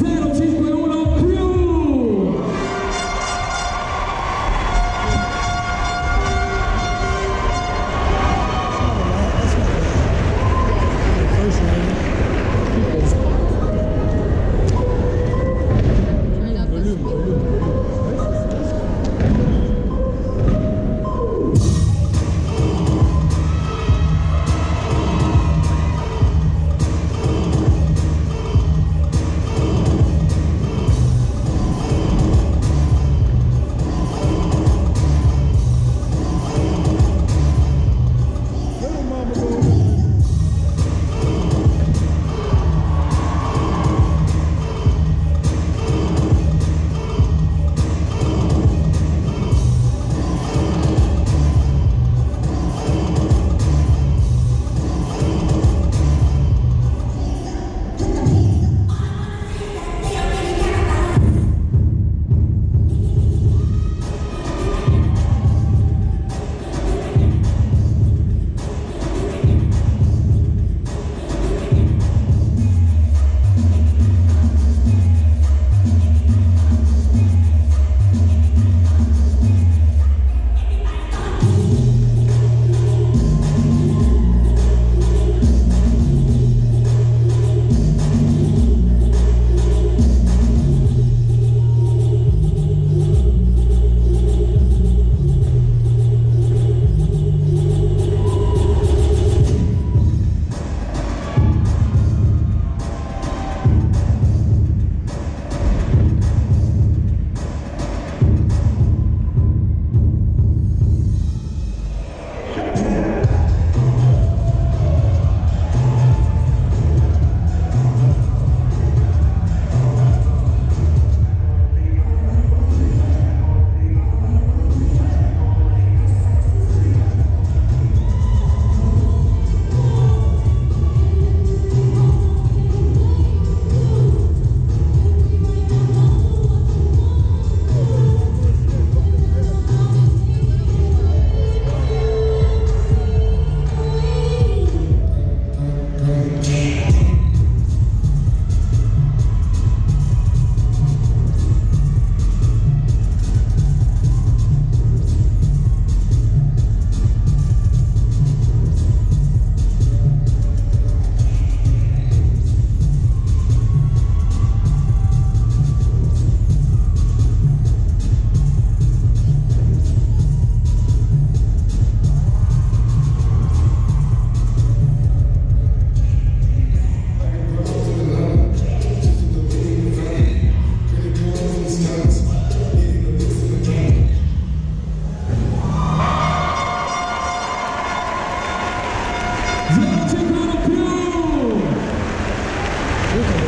051 Ooh.